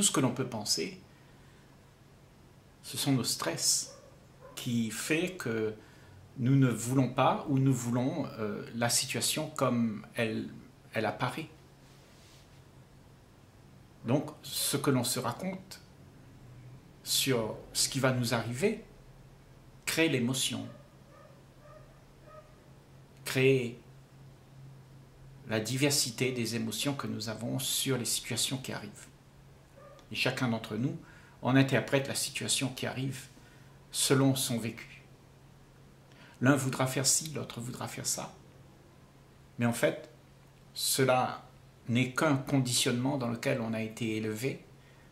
tout ce que l'on peut penser, ce sont nos stress qui fait que nous ne voulons pas ou nous voulons euh, la situation comme elle, elle apparaît. Donc, ce que l'on se raconte sur ce qui va nous arriver crée l'émotion, crée la diversité des émotions que nous avons sur les situations qui arrivent. Et chacun d'entre nous, on interprète la situation qui arrive selon son vécu. L'un voudra faire ci, l'autre voudra faire ça. Mais en fait, cela n'est qu'un conditionnement dans lequel on a été élevé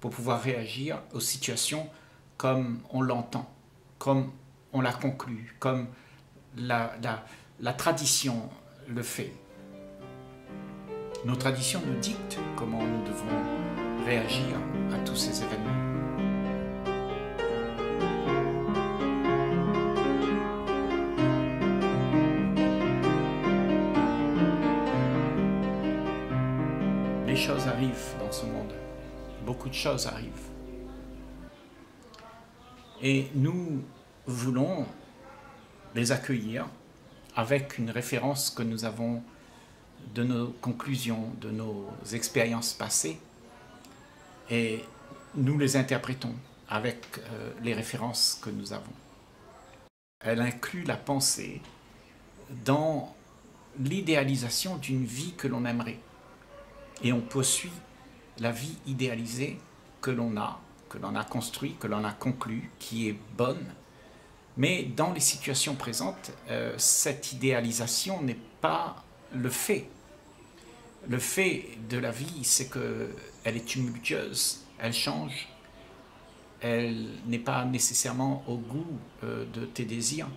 pour pouvoir réagir aux situations comme on l'entend, comme on l'a conclu, comme la tradition le fait. Nos traditions nous dictent comment nous devons réagir à tous ces événements. Les choses arrivent dans ce monde. Beaucoup de choses arrivent. Et nous voulons les accueillir avec une référence que nous avons de nos conclusions, de nos expériences passées, et nous les interprétons avec euh, les références que nous avons. Elle inclut la pensée dans l'idéalisation d'une vie que l'on aimerait. Et on poursuit la vie idéalisée que l'on a, que l'on a construite, que l'on a conclue, qui est bonne. Mais dans les situations présentes, euh, cette idéalisation n'est pas le fait. Le fait de la vie, c'est qu'elle est tumultueuse, elle change, elle n'est pas nécessairement au goût euh, de tes désirs.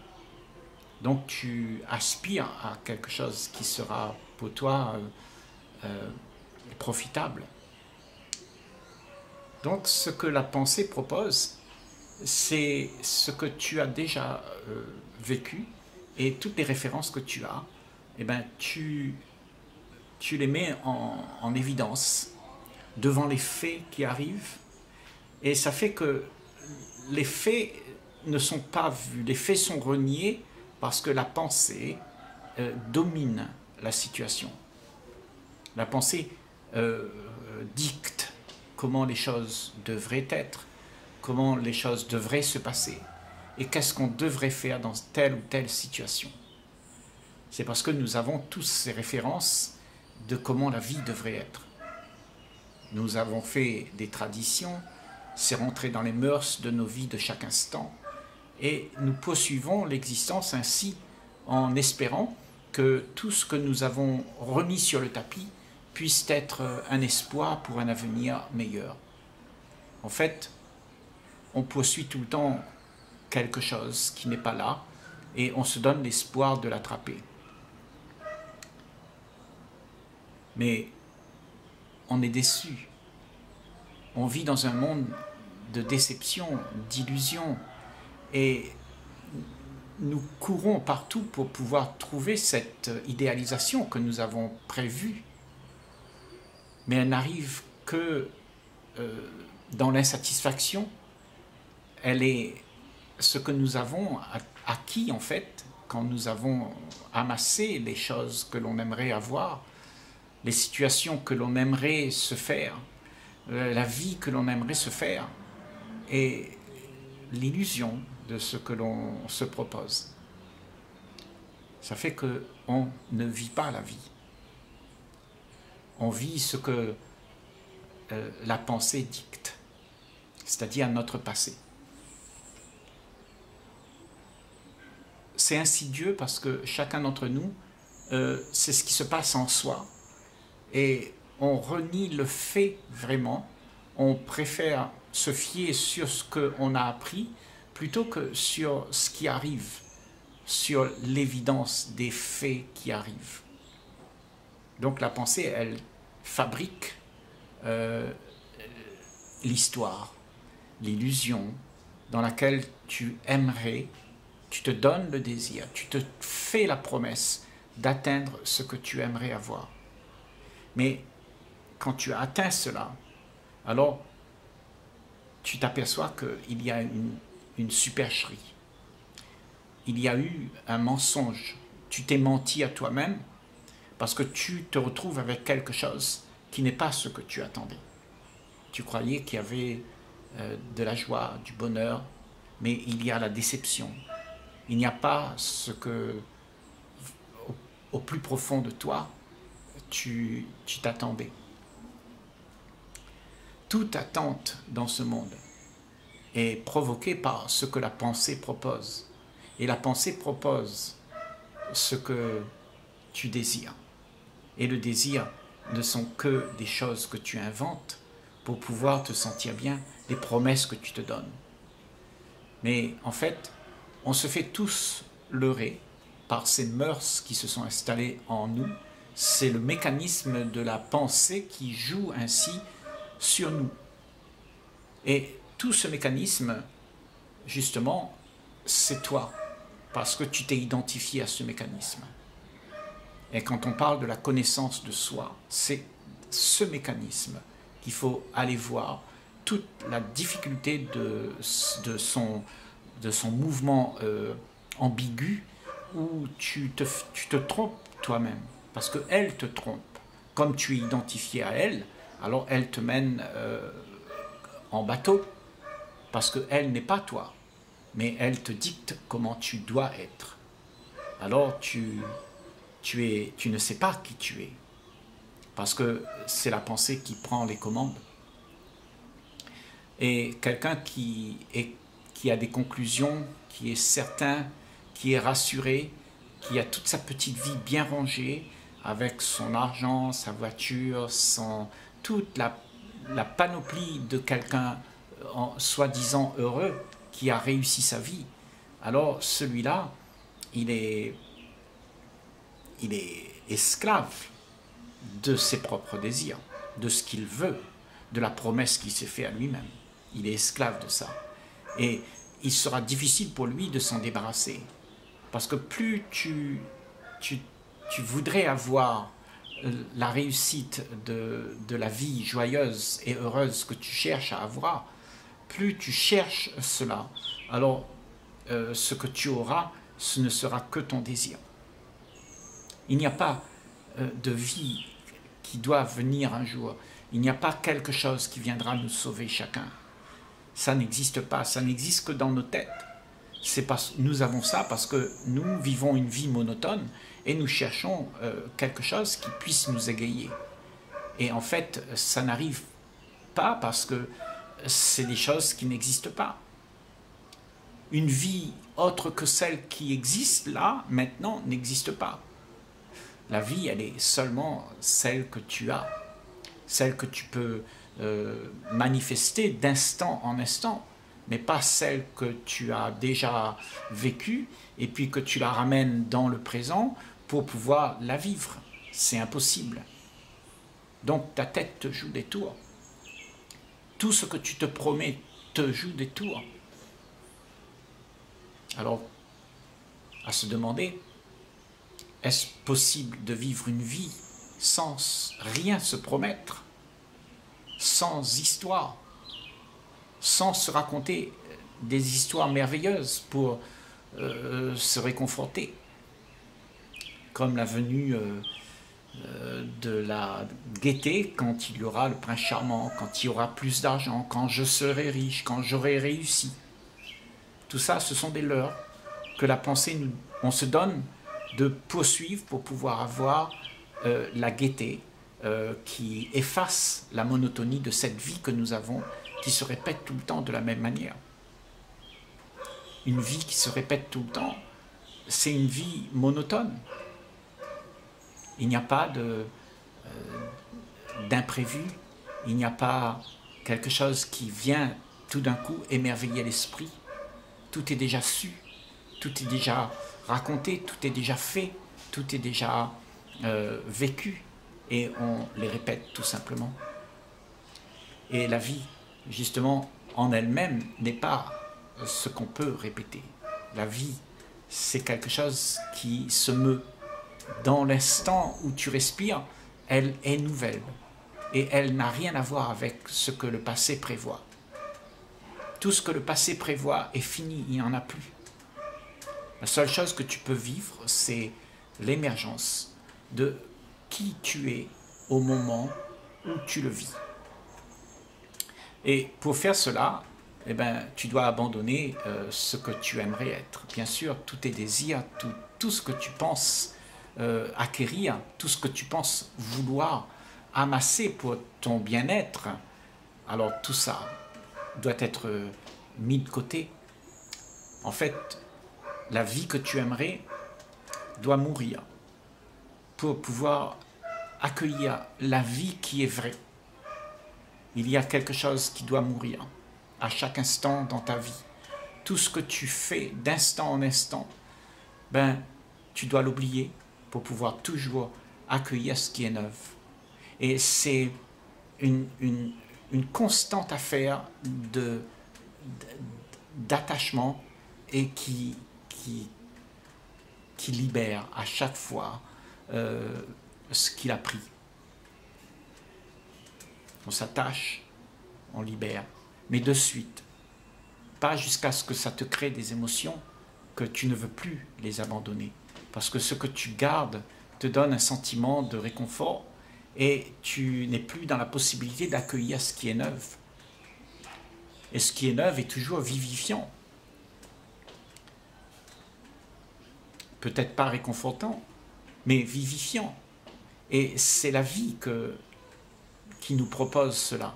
Donc tu aspires à quelque chose qui sera pour toi euh, euh, profitable. Donc ce que la pensée propose, c'est ce que tu as déjà vécu et toutes les références que tu as eh ben, tu, tu les mets en, en, évidence devant les faits qui arrivent. Et ça fait que les faits ne sont pas vus, les faits sont reniés parce que la pensée euh, domine la situation. La pensée euh, dicte comment les choses devraient être, comment les choses devraient se passer et qu'est-ce qu'on devrait faire dans telle ou telle situation c'est parce que nous avons tous ces références de comment la vie devrait être. Nous avons fait des traditions, c'est rentré dans les mœurs de nos vies de chaque instant, et nous poursuivons l'existence ainsi en espérant que tout ce que nous avons remis sur le tapis puisse être un espoir pour un avenir meilleur. En fait, on poursuit tout le temps quelque chose qui n'est pas là et on se donne l'espoir de l'attraper. On est déçu. On vit dans un monde de déception, d'illusion, et nous courons partout pour pouvoir trouver cette idéalisation que nous avons prévue, mais elle n'arrive que euh, dans l'insatisfaction. Elle est ce que nous avons acquis en fait quand nous avons amassé les choses que l'on aimerait avoir les situations que l'on aimerait se faire, euh, la vie que l'on aimerait se faire, et l'illusion de ce que l'on se propose. Ça fait que on ne vit pas la vie. On vit ce que euh, la pensée dicte, c'est-à-dire notre passé. C'est insidieux parce que chacun d'entre nous, euh, c'est ce qui se passe en soi et on renie le fait vraiment, on préfère se fier sur ce qu'on a appris plutôt que sur ce qui arrive, sur l'évidence des faits qui arrivent. Donc la pensée, elle fabrique euh, l'histoire, l'illusion dans laquelle tu aimerais, tu te donnes le désir, tu te fais la promesse d'atteindre ce que tu aimerais avoir. Mais quand tu as atteint cela, alors tu t'aperçois qu'il y a une, supercherie. Il y a eu un mensonge. Tu t'es menti à toi-même parce que tu te retrouves avec quelque chose qui n'est pas ce que tu attendais. Tu croyais qu'il y avait euh, de la joie, du bonheur, mais il y a la déception. Il n'y a pas ce que, au, plus profond de toi, tu t'attendais. Toute attente dans ce monde est provoquée par ce que la pensée propose. Et la pensée propose ce que tu désires. Et le désir ne sont que des choses que tu inventes pour pouvoir te sentir bien, des promesses que tu te donnes. Mais en fait, on se fait tous leurrer par ces mœurs qui se sont installées en nous. C'est le mécanisme de la pensée qui joue ainsi sur nous. Et tout ce mécanisme, justement, c'est toi, parce que tu t'es identifié à ce mécanisme. Et quand on parle de la connaissance de soi, c'est ce mécanisme qu'il faut aller voir, toute la difficulté de, son, mouvement euh, ambigu où tu te trompes toi-même, parce qu'elle te trompe. Comme tu es identifié à elle, alors elle te mène euh, en bateau, parce qu'elle n'est pas toi, mais elle te dicte comment tu dois être. Alors tu tu, es, tu ne sais pas qui tu es. Parce que c'est la pensée qui prend les commandes. Et quelqu'un qui, qui a des conclusions, qui est certain, qui est rassuré, qui a toute sa petite vie bien rangée, avec son argent, sa voiture, son, toute la, panoplie de quelqu'un soi-disant heureux qui a réussi sa vie. Alors celui-là, il est il est esclave de ses propres désirs, de ce qu'il veut, de la promesse qu'il s'est fait à lui-même. Il est esclave de ça. Et il sera difficile pour lui de s'en débarrasser. Parce que plus tu, tu, voudrais avoir la réussite de, la vie joyeuse et heureuse que tu cherches à avoir, plus tu cherches cela, alors euh, ce que tu auras, ce ne sera que ton désir. Il n'y a pas euh, de vie qui doit venir un jour. Il n'y a pas quelque chose qui viendra nous sauver chacun. Ça n'existe pas, ça n'existe que dans nos têtes. C'est parce nous avons ça parce que nous vivons une vie monotone et nous cherchons euh, quelque chose qui puisse nous égayer. Et en fait, ça n'arrive pas parce que c'est des choses qui n'existent pas. Une vie autre que celle qui existe là, maintenant, n'existe pas. La vie, elle est seulement celle que tu as, celle que tu peux euh, manifester d'instant en instant, mais pas celle que tu as déjà vécue et puis que tu la ramènes dans le présent pour pouvoir la vivre. C'est impossible. Donc ta tête te joue des tours. Tout ce que tu te promets te joue des tours. Alors, à se demander, est-ce possible de vivre une vie sans rien se promettre, sans histoire, sans se raconter des histoires merveilleuses pour euh, se réconforter, comme la venue euh, euh, de la gaieté quand il y aura le prince charmant, quand il y aura plus d'argent, quand je serai riche, quand j'aurai réussi. Tout ça, ce sont des leurs que la pensée, nous, on se donne de poursuivre pour pouvoir avoir euh, la gaieté qui efface la monotonie de cette vie que nous avons, qui se répète tout le temps de la même manière. Une vie qui se répète tout le temps, c'est une vie monotone. Il n'y a pas euh, d'imprévu, il n'y a pas quelque chose qui vient tout d'un coup émerveiller l'esprit. Tout est déjà su, tout est déjà raconté, tout est déjà fait, tout est déjà euh, vécu et on les répète tout simplement. Et la vie, justement, en elle-même n'est pas ce qu'on peut répéter. La vie, c'est quelque chose qui se meut. Dans l'instant où tu respires, elle est nouvelle et elle n'a rien à voir avec ce que le passé prévoit. Tout ce que le passé prévoit est fini, il n'y en a plus. La seule chose que tu peux vivre, c'est l'émergence de qui tu es au moment où tu le vis. Et pour faire cela, eh ben, tu dois abandonner euh, ce que tu aimerais être. Bien sûr, tous tes désirs, tout, tout ce que tu penses euh, acquérir, tout ce que tu penses vouloir amasser pour ton bien-être, alors tout ça doit être mis de côté. En fait, la vie que tu aimerais doit mourir pour pouvoir accueillir la vie qui est vraie. Il y a quelque chose qui doit mourir à chaque instant dans ta vie. Tout ce que tu fais d'instant en instant, ben, tu dois l'oublier pour pouvoir toujours accueillir ce qui est neuf. Et c'est une, constante affaire de, d'attachement et qui, qui, qui libère à chaque fois euh, ce qu'il a pris. On s'attache, on libère, mais de suite, pas jusqu'à ce que ça te crée des émotions que tu ne veux plus les abandonner. Parce que ce que tu gardes te donne un sentiment de réconfort et tu n'es plus dans la possibilité d'accueillir ce qui est neuf. Et ce qui est neuf est toujours vivifiant. Peut-être pas réconfortant, mais vivifiant. Et c'est la vie qui nous propose cela.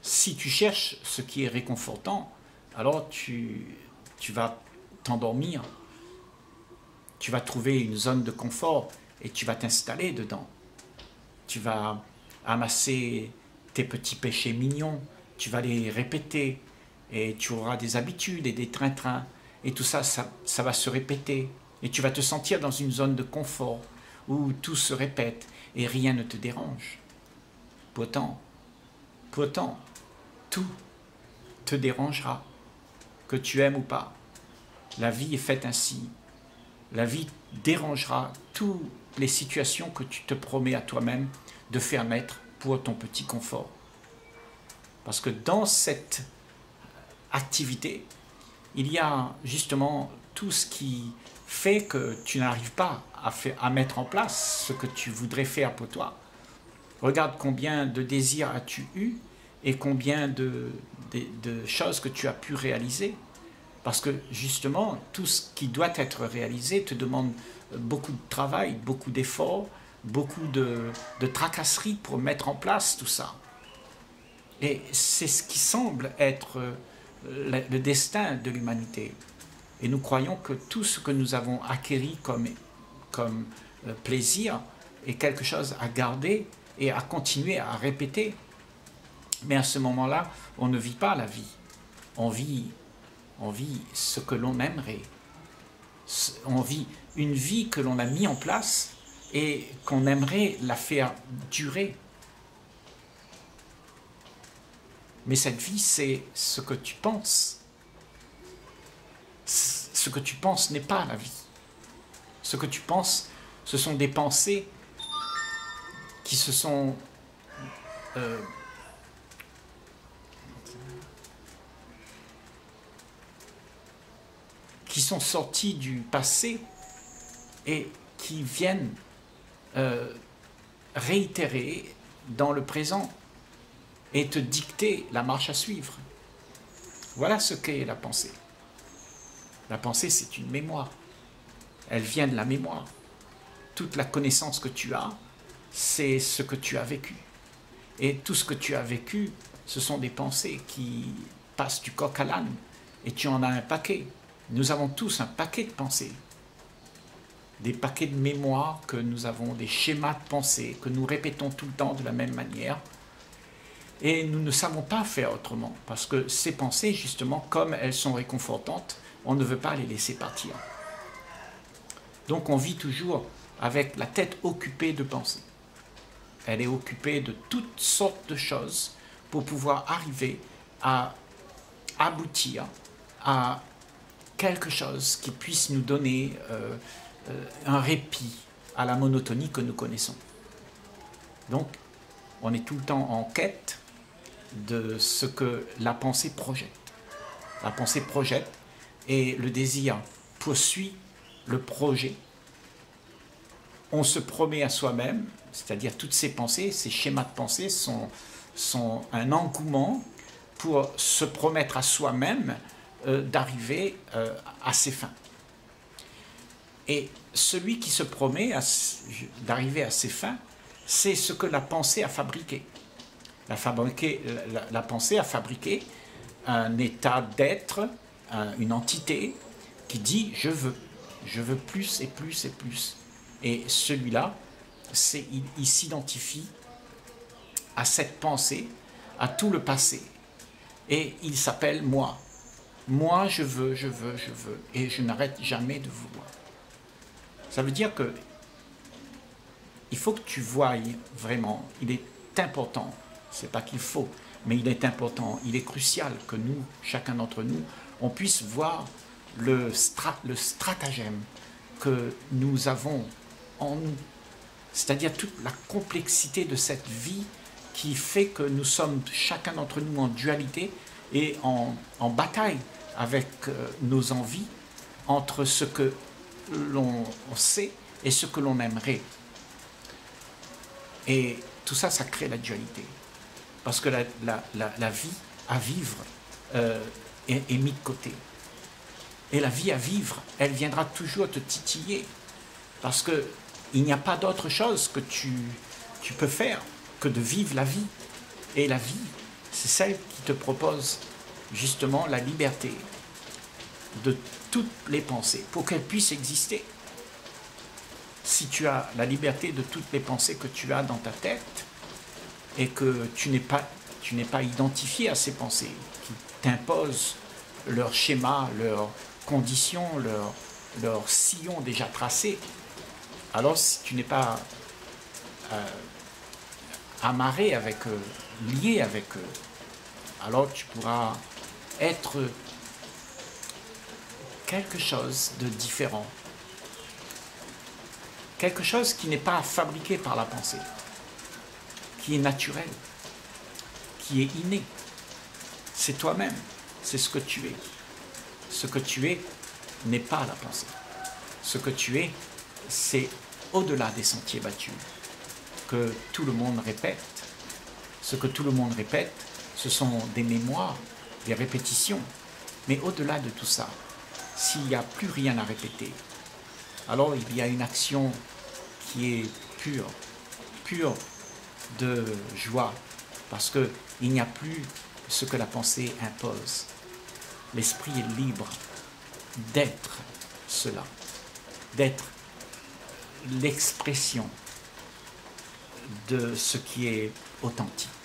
Si tu cherches ce qui est réconfortant, alors tu, tu vas t'endormir, tu vas trouver une zone de confort et tu vas t'installer dedans. Tu vas amasser tes petits péchés mignons, tu vas les répéter et tu auras des habitudes et des trains-trains et tout ça, ça, ça va se répéter et tu vas te sentir dans une zone de confort où tout se répète et rien ne te dérange. Pourtant, pourtant, tout te dérangera, que tu aimes ou pas. La vie est faite ainsi. La vie dérangera toutes les situations que tu te promets à toi-même de faire naître pour ton petit confort. Parce que dans cette activité, il y a justement tout ce qui fait que tu n'arrives pas à, à mettre en place ce que tu voudrais faire pour toi. Regarde combien de désirs as-tu eu et combien de, de, choses que tu as pu réaliser. Parce que justement, tout ce qui doit être réalisé te demande beaucoup de travail, beaucoup d'efforts, beaucoup de, tracasseries pour mettre en place tout ça. Et c'est ce qui semble être le destin de l'humanité. Et nous croyons que tout ce que nous avons acquéri comme, comme euh, plaisir est quelque chose à garder et à continuer à répéter. Mais à ce moment-là, on ne vit pas la vie. On vit, on vit ce que l'on aimerait. On vit une vie que l'on a mis en place et qu'on aimerait la faire durer. Mais cette vie, c'est ce que tu penses ce que tu penses n'est pas la vie. Ce que tu penses, ce sont des pensées qui se sont euh, qui sont sorties du passé et qui viennent euh, réitérer dans le présent et te dicter la marche à suivre. Voilà ce qu'est la pensée. La pensée, c'est une mémoire. Elle vient de la mémoire. Toute la connaissance que tu as, c'est ce que tu as vécu. Et tout ce que tu as vécu, ce sont des pensées qui passent du coq à l'âne. Et tu en as un paquet. Nous avons tous un paquet de pensées. Des paquets de mémoires que nous avons, des schémas de pensée que nous répétons tout le temps de la même manière. Et nous ne savons pas faire autrement. Parce que ces pensées, justement, comme elles sont réconfortantes, on ne veut pas les laisser partir. Donc on vit toujours avec la tête occupée de pensées. Elle est occupée de toutes sortes de choses pour pouvoir arriver à aboutir à quelque chose qui puisse nous donner euh, euh, un répit à la monotonie que nous connaissons. Donc, on est tout le temps en quête de ce que la pensée projette. La pensée projette et le désir poursuit le projet. On se promet à soi-même, c'est-à-dire toutes ces pensées, ces schémas de pensée sont, sont un engouement pour se promettre à soi-même euh, d'arriver euh, à ses fins. Et celui qui se promet d'arriver à ses fins, c'est ce que la pensée a fabriqué. La, pensée a fabriqué un état d'être, une entité qui dit je veux, je veux plus et plus et plus. Et celui-là, il, il s'identifie à cette pensée, à tout le passé. Et il s'appelle moi. Moi, je veux, je veux, je veux. Et je n'arrête jamais de vouloir. Ça veut dire que il faut que tu voies vraiment, il est important, c'est pas qu'il faut, mais il est important, il est crucial que nous, chacun d'entre nous, on puisse voir le, stratagème que nous avons en nous, c'est-à-dire toute la complexité de cette vie qui fait que nous sommes chacun d'entre nous en dualité et en bataille avec euh, nos envies entre ce que l'on sait et ce que l'on aimerait. Et tout ça, ça crée la dualité. Parce que la, vie à vivre euh, est, mise de côté. Et la vie à vivre, elle viendra toujours te titiller. Parce qu'il n'y a pas d'autre chose que tu peux faire que de vivre la vie. Et la vie, c'est celle qui te propose justement la liberté de toutes les pensées pour qu'elles puissent exister. Si tu as la liberté de toutes les pensées que tu as dans ta tête et que tu n'es pas, identifié à ces pensées qui t'imposent leur schéma, leurs conditions, leur, leur sillon déjà tracé, alors si tu n'es pas euh, amarré avec eux, lié avec eux, alors tu pourras être quelque chose de différent. Quelque chose qui n'est pas fabriqué par la pensée, qui est naturel, qui est inné. C'est toi-même, c'est ce que tu es. Ce que tu es n'est pas la pensée. Ce que tu es, c'est au-delà des sentiers battus, que tout le monde répète. Ce que tout le monde répète, ce sont des mémoires, des répétitions. Mais au-delà de tout ça, s'il n'y a plus rien à répéter, alors il y a une action qui est pure, pure de joie, parce qu'il n'y a plus ce que la pensée impose. L'esprit est libre d'être cela, d'être l'expression de ce qui est authentique.